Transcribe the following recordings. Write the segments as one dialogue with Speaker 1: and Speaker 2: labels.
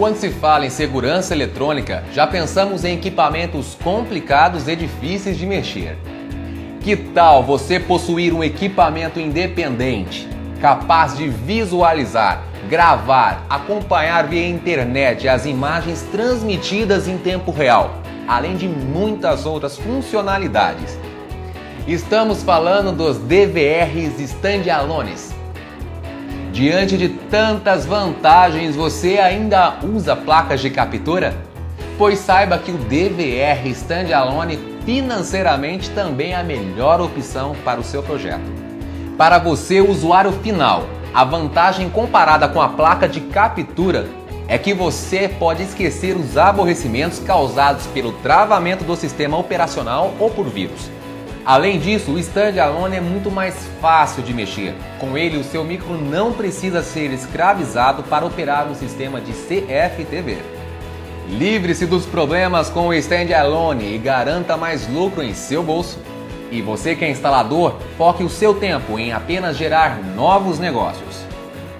Speaker 1: Quando se fala em segurança eletrônica, já pensamos em equipamentos complicados e difíceis de mexer. Que tal você possuir um equipamento independente, capaz de visualizar, gravar, acompanhar via internet as imagens transmitidas em tempo real, além de muitas outras funcionalidades? Estamos falando dos DVRs Standalones Diante de tantas vantagens, você ainda usa placas de captura? Pois saiba que o DVR Standalone financeiramente também é a melhor opção para o seu projeto. Para você, usuário final, a vantagem comparada com a placa de captura é que você pode esquecer os aborrecimentos causados pelo travamento do sistema operacional ou por vírus. Além disso, o standalone é muito mais fácil de mexer. Com ele, o seu micro não precisa ser escravizado para operar um sistema de CFTV. Livre-se dos problemas com o standalone e garanta mais lucro em seu bolso. E você que é instalador, foque o seu tempo em apenas gerar novos negócios.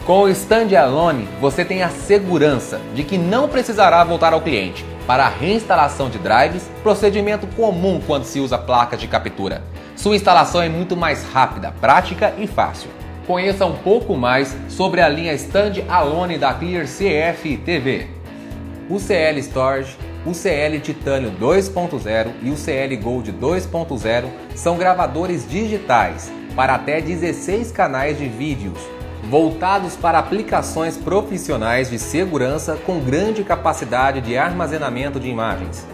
Speaker 1: Com o standalone, você tem a segurança de que não precisará voltar ao cliente para a reinstalação de drives, procedimento comum quando se usa placas de captura. Sua instalação é muito mais rápida, prática e fácil. Conheça um pouco mais sobre a linha Stand Alone da Clear CF TV. O CL Storage, o CL Titânio 2.0 e o CL Gold 2.0 são gravadores digitais para até 16 canais de vídeos voltados para aplicações profissionais de segurança com grande capacidade de armazenamento de imagens.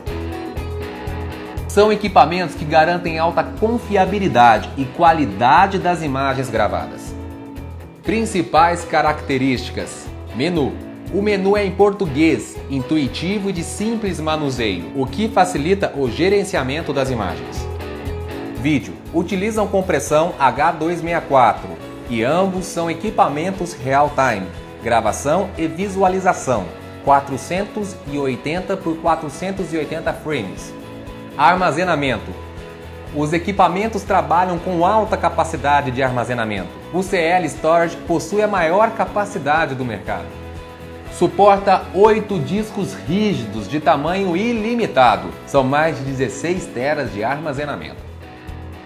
Speaker 1: São equipamentos que garantem alta confiabilidade e qualidade das imagens gravadas. Principais características: Menu. O menu é em português, intuitivo e de simples manuseio, o que facilita o gerenciamento das imagens. Vídeo. Utilizam compressão H264, e ambos são equipamentos real-time, gravação e visualização, 480 por 480 frames. Armazenamento. Os equipamentos trabalham com alta capacidade de armazenamento. O CL Storage possui a maior capacidade do mercado. Suporta 8 discos rígidos de tamanho ilimitado, são mais de 16 teras de armazenamento.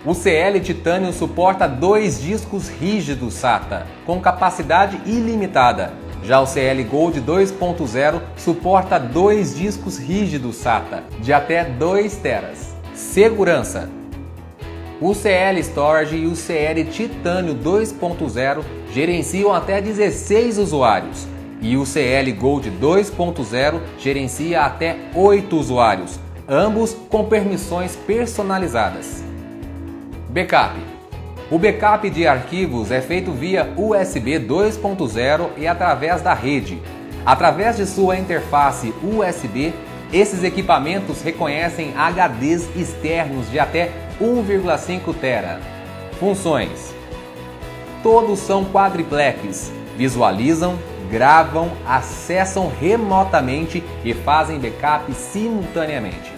Speaker 1: O CL Titanium suporta dois discos rígidos SATA, com capacidade ilimitada. Já o CL Gold 2.0 suporta dois discos rígidos SATA, de até 2 teras. Segurança. O CL Storage e o CL Titânio 2.0 gerenciam até 16 usuários, e o CL Gold 2.0 gerencia até 8 usuários, ambos com permissões personalizadas. Backup. O backup de arquivos é feito via USB 2.0 e através da rede. Através de sua interface USB, esses equipamentos reconhecem HDs externos de até 1,5 TB. Funções: Todos são quadriplex, visualizam, gravam, acessam remotamente e fazem backup simultaneamente.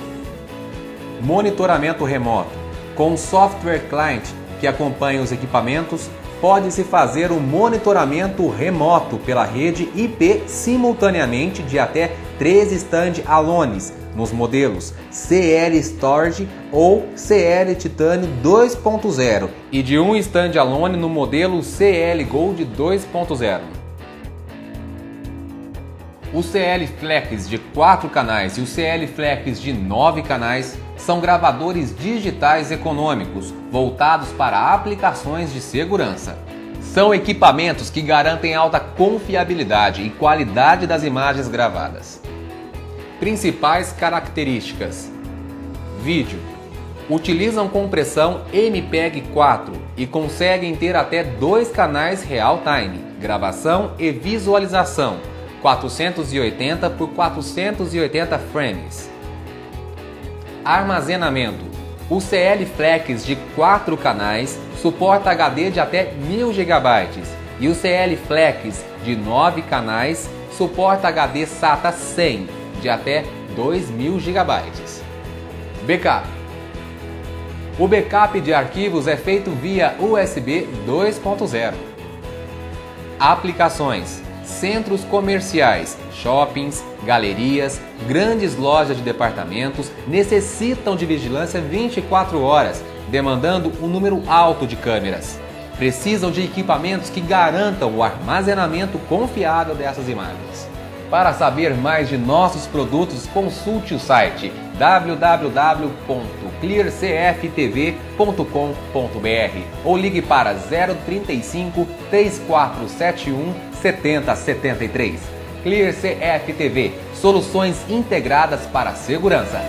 Speaker 1: Monitoramento remoto. Com o software client que acompanha os equipamentos, pode-se fazer um monitoramento remoto pela rede IP simultaneamente de até 3 stand-alones nos modelos CL Storage ou CL Titânio 2.0 e de um stand-alone no modelo CL Gold 2.0. O CL Flex de 4 canais e o CL Flex de 9 canais são gravadores digitais econômicos voltados para aplicações de segurança. São equipamentos que garantem alta confiabilidade e qualidade das imagens gravadas. Principais características: Vídeo. Utilizam compressão MPEG-4 e conseguem ter até dois canais real-time, gravação e visualização, 480 por 480 frames. Armazenamento. O CL Flex de 4 canais suporta HD de até 1000 GB e o CL Flex de 9 canais suporta HD SATA 100 de até 2000 GB. Backup. O backup de arquivos é feito via USB 2.0. Aplicações. Centros comerciais, shoppings, galerias, grandes lojas de departamentos necessitam de vigilância 24 horas, demandando um número alto de câmeras. Precisam de equipamentos que garantam o armazenamento confiável dessas imagens. Para saber mais de nossos produtos, consulte o site www.clearcftv.com.br ou ligue para 035 3471 7073. Clear CF TV, soluções integradas para a segurança.